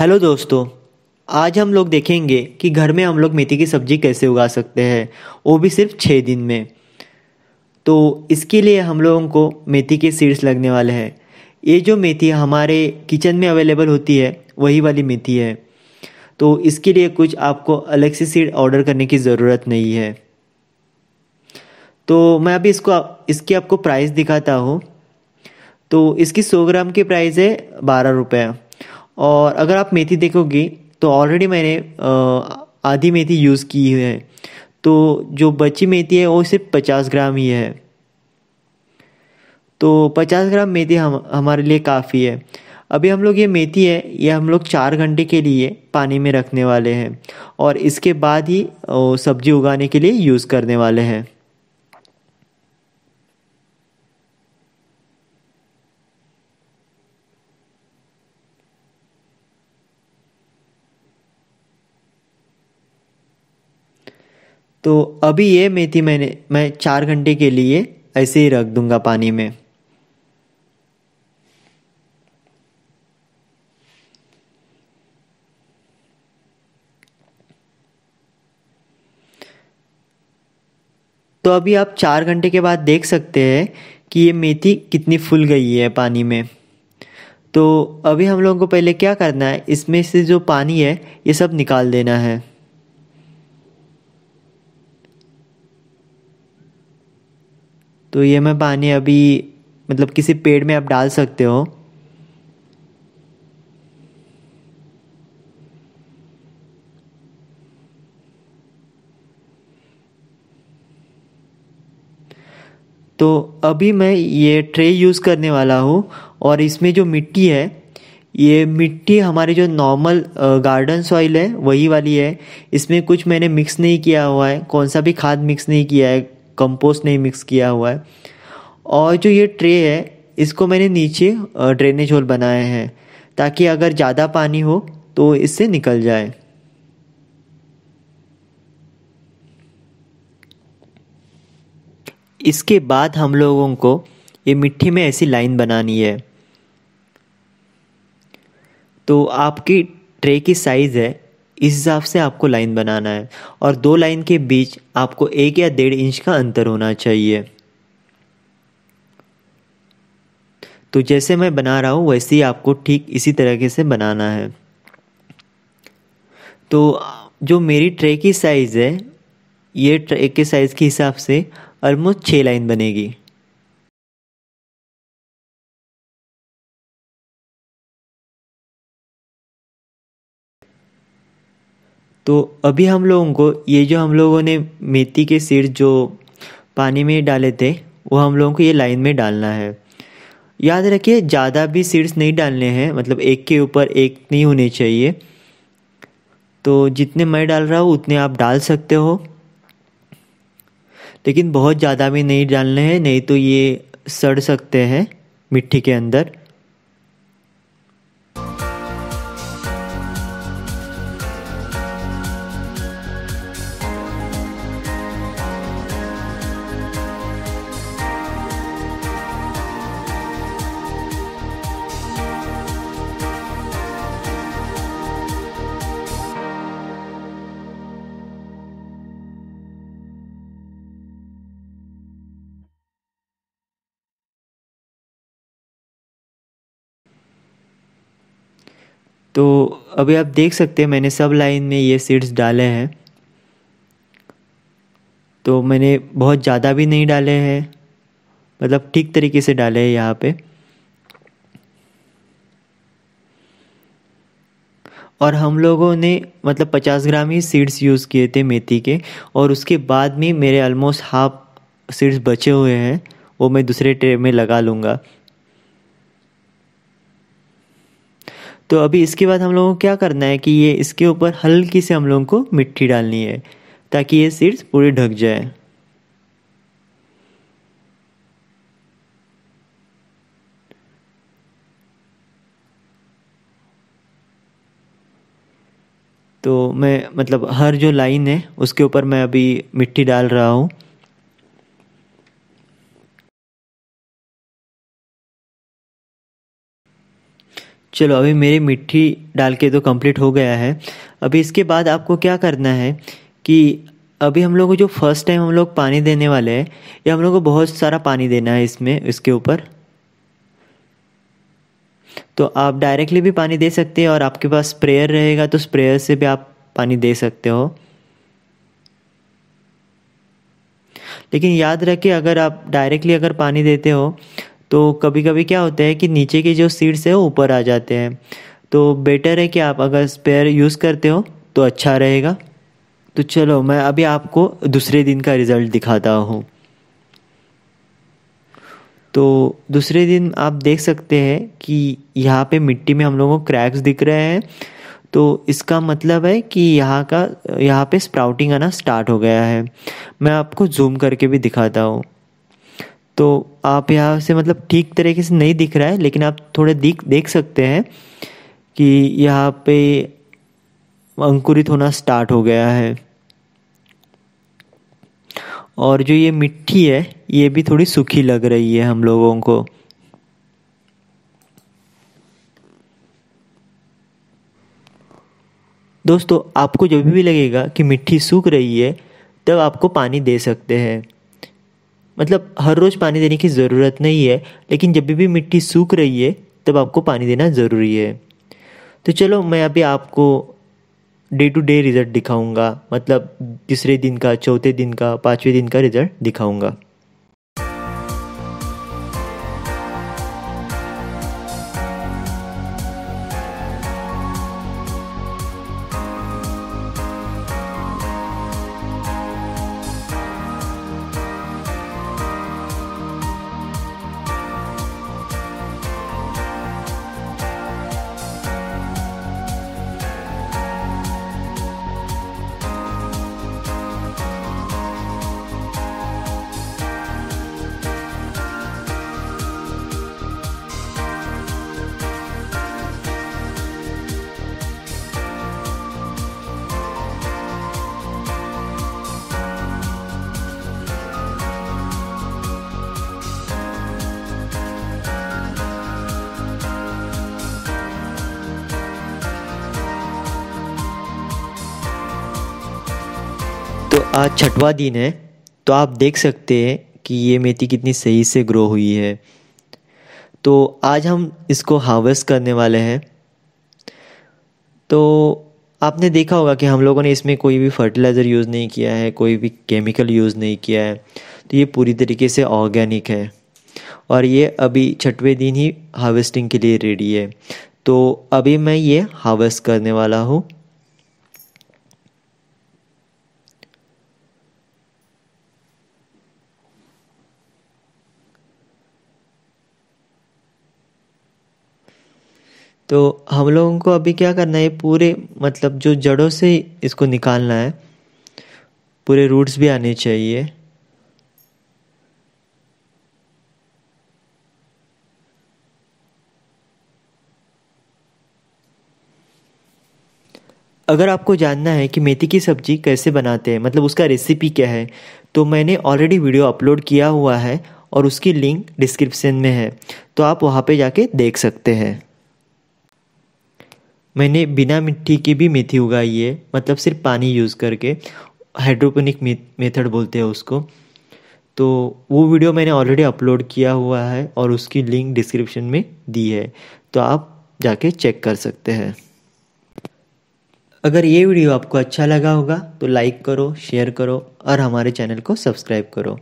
Hello दोस्तों, आज हम लोग देखेंगे कि घर में हम लोग मेथी की सब्ज़ी कैसे उगा सकते हैं, वो भी सिर्फ़ छः दिन में। तो इसके लिए हम लोगों को मेथी के सीड्स लगने वाले हैं। ये जो मेथी हमारे किचन में अवेलेबल होती है, वही वाली मेथी है। तो इसके लिए कुछ आपको अलग से सीड ऑर्डर करने की ज़रूरत नहीं है। तो मैं अभी इसको इसकी आपको प्राइस दिखाता हूँ। तो इसकी सौ ग्राम की प्राइस है बारह रुपये। और अगर आप मेथी देखोगे तो ऑलरेडी मैंने आधी मेथी यूज़ की है। तो जो बची मेथी है, वो सिर्फ़ पचास ग्राम ही है। तो पचास ग्राम मेथी हम, हमारे लिए काफ़ी है। अभी हम लोग ये मेथी है, ये हम लोग चार घंटे के लिए पानी में रखने वाले हैं। और इसके बाद ही सब्ज़ी उगाने के लिए यूज़ करने वाले हैं। तो अभी ये मेथी मैंने, मैं चार घंटे के लिए ऐसे ही रख दूँगा पानी में। तो अभी आप चार घंटे के बाद देख सकते हैं कि ये मेथी कितनी फूल गई है पानी में। तो अभी हम लोगों को पहले क्या करना है, इसमें से जो पानी है, ये सब निकाल देना है। तो ये मैं पानी अभी मतलब किसी पेड़ में आप डाल सकते हो। तो अभी मैं ये ट्रे यूज़ करने वाला हूँ और इसमें जो मिट्टी है, ये मिट्टी हमारी जो नॉर्मल गार्डन सॉइल है, वही वाली है। इसमें कुछ मैंने मिक्स नहीं किया हुआ है, कौन सा भी खाद मिक्स नहीं किया है कंपोस्ट नहीं मिक्स किया हुआ है। और जो ये ट्रे है, इसको मैंने नीचे ड्रेनेज होल बनाए हैं, ताकि अगर ज़्यादा पानी हो तो इससे निकल जाए। इसके बाद हम लोगों को ये मिट्टी में ऐसी लाइन बनानी है। तो आपकी ट्रे की साइज़ है इस हिसाब से आपको लाइन बनाना है और दो लाइन के बीच आपको एक या डेढ़ इंच का अंतर होना चाहिए। तो जैसे मैं बना रहा हूँ, वैसे ही आपको ठीक इसी तरीके से बनाना है। तो जो मेरी ट्रे की साइज़ है, ये ट्रे के साइज़ के हिसाब से ऑलमोस्ट छः लाइन बनेगी। तो अभी हम लोगों को, ये जो हम लोगों ने मेथी के सिर जो पानी में डाले थे, वो हम लोगों को ये लाइन में डालना है। याद रखिए, ज़्यादा भी सीड्स नहीं डालने हैं मतलब एक के ऊपर एक नहीं होने चाहिए। तो जितने मैं डाल रहा हूँ, उतने आप डाल सकते हो। लेकिन बहुत ज़्यादा भी नहीं डालने हैं, नहीं तो ये सड़ सकते हैं मिट्टी के अंदर। तो अभी आप देख सकते हैं, मैंने सब लाइन में ये सीड्स डाले हैं। तो मैंने बहुत ज़्यादा भी नहीं डाले हैं मतलब ठीक तरीके से डाले हैं यहाँ पे। और हम लोगों ने मतलब पचास ग्राम ही सीड्स यूज़ किए थे मेथी के, और उसके बाद में मेरे ऑलमोस्ट हाफ़ सीड्स बचे हुए हैं, वो मैं दूसरे ट्रे में लगा लूँगा। तो अभी इसके बाद हम लोगों को क्या करना है कि ये इसके ऊपर हल्की से हम लोगों को मिट्टी डालनी है, ताकि ये सीड्स पूरे ढक जाए। तो मैं मतलब हर जो लाइन है, उसके ऊपर मैं अभी मिट्टी डाल रहा हूँ। चलो, अभी मेरी मिट्टी डाल के तो कंप्लीट हो गया है। अभी इसके बाद आपको क्या करना है कि अभी हम लोग को जो फ़र्स्ट टाइम हम लोग पानी देने वाले हैं, ये हम लोग को बहुत सारा पानी देना है इसमें, इसके ऊपर। तो आप डायरेक्टली भी पानी दे सकते हैं और आपके पास स्प्रेयर रहेगा तो स्प्रेयर से भी आप पानी दे सकते हो। लेकिन याद रखिए, अगर आप डायरेक्टली अगर पानी देते हो तो कभी कभी क्या होता है कि नीचे के जो सीड्स है वो ऊपर आ जाते हैं। तो बेटर है कि आप अगर स्पेयर यूज़ करते हो तो अच्छा रहेगा। तो चलो, मैं अभी आपको दूसरे दिन का रिज़ल्ट दिखाता हूँ। तो दूसरे दिन आप देख सकते हैं कि यहाँ पे मिट्टी में हम लोगों को क्रैक्स दिख रहे हैं। तो इसका मतलब है कि यहाँ का, यहाँ पे स्प्राउटिंग आना स्टार्ट हो गया है। मैं आपको जूम करके भी दिखाता हूँ। तो आप यहाँ से मतलब ठीक तरीके से नहीं दिख रहा है, लेकिन आप थोड़े दिख, देख सकते हैं कि यहाँ पे अंकुरित होना स्टार्ट हो गया है। और जो ये मिट्टी है, ये भी थोड़ी सूखी लग रही है हम लोगों को। दोस्तों, आपको जब भी लगेगा कि मिट्टी सूख रही है, तब आपको पानी दे सकते हैं। मतलब हर रोज़ पानी देने की ज़रूरत नहीं है, लेकिन जब भी मिट्टी सूख रही है, तब आपको पानी देना ज़रूरी है। तो चलो, मैं अभी आपको डे टू डे रिज़ल्ट दिखाऊँगा मतलब तीसरे दिन का, चौथे दिन का, पाँचवें दिन का रिज़ल्ट दिखाऊँगा। तो आज छठवा दिन है तो आप देख सकते हैं कि ये मेथी कितनी सही से ग्रो हुई है। तो आज हम इसको हार्वेस्ट करने वाले हैं। तो आपने देखा होगा कि हम लोगों ने इसमें कोई भी फर्टिलाइज़र यूज़ नहीं किया है, कोई भी केमिकल यूज़ नहीं किया है। तो ये पूरी तरीके से ऑर्गेनिक है। और ये अभी छठवें दिन ही हार्वेस्टिंग के लिए रेडी है। तो अभी मैं ये हार्वेस्ट करने वाला हूँ। तो हम लोगों को अभी क्या करना है, पूरे मतलब जो जड़ों से इसको निकालना है, पूरे रूट्स भी आने चाहिए। अगर आपको जानना है कि मेथी की सब्ज़ी कैसे बनाते हैं मतलब उसका रेसिपी क्या है तो मैंने ऑलरेडी वीडियो अपलोड किया हुआ है और उसकी लिंक डिस्क्रिप्शन में है तो आप वहाँ पे जाके देख सकते हैं। मैंने बिना मिट्टी की भी मेथी उगाई है। मतलब सिर्फ़ पानी यूज़ करके। हाइड्रोपोनिक मेथड बोलते हैं उसको। तो वो वीडियो मैंने ऑलरेडी अपलोड किया हुआ है और उसकी लिंक डिस्क्रिप्शन में दी है। तो आप जाके चेक कर सकते हैं। अगर ये वीडियो आपको अच्छा लगा होगा तो लाइक करो शेयर करो और हमारे चैनल को सब्सक्राइब करो।